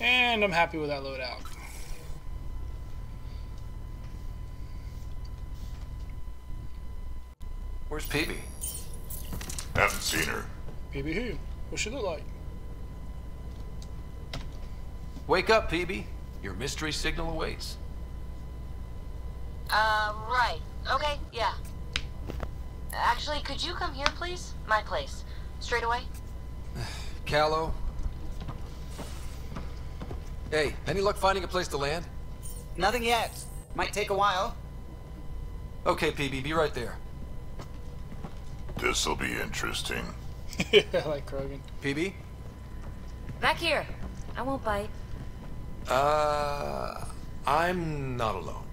And I'm happy with that loadout. Where's Peebee? Haven't seen her. Peebee who? What she look like? Wake up, Peebee. Your mystery signal awaits. Uh, right. Okay, yeah. Actually, could you come here, please? My place. Straight away? Kallo? Hey, any luck finding a place to land? Nothing yet. Might take a while. Okay, Peebee, be right there. This'll be interesting. I like Krogan. Peebee? Back here. I won't bite. Uh, I'm not alone.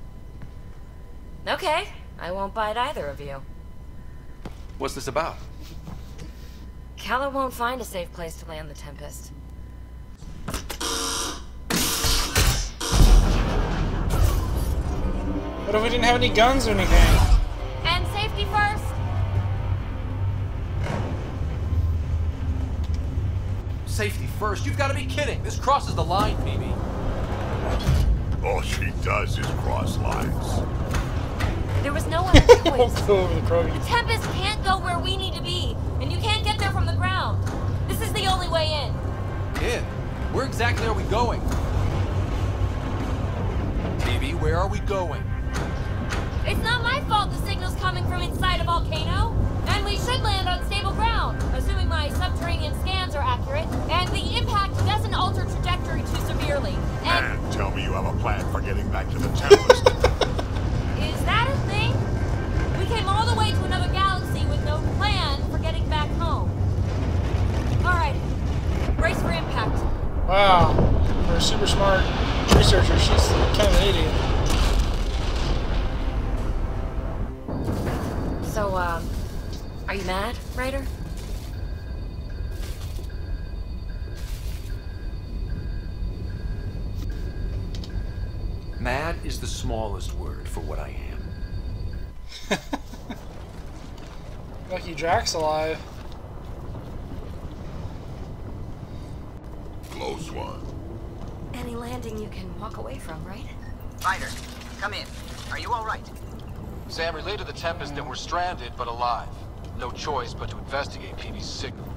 Okay. I won't bite either of you. What's this about? Kallo won't find a safe place to land the Tempest. What if we didn't have any guns or anything? And safety first! Safety first. You've got to be kidding. This crosses the line, Peebee. All she does is cross lines. There was no other We'll choice. go the Tempest can't go where we need to be, and you can't get there from the ground. This is the only way in. In? Where exactly are we going? Peebee, where are we going? It's fault the signal's coming from inside a volcano. And we should land on stable ground, assuming my subterranean scans are accurate, and the impact doesn't alter trajectory too severely. And And tell me you have a plan for getting back to the Tempest. is that a thing? We came all the way to another galaxy with no plan for getting back home. Alright, brace for impact. Wow. For a super smart researcher, she's kind of an idiot. So, um, are you mad, Ryder? Mad is the smallest word for what I am. Lucky Drack's alive. Close one. Any landing you can walk away from, right? Ryder, come in. Are you all right? Sam, relay to the Tempest that we're stranded but alive. No choice but to investigate Peebee's signal.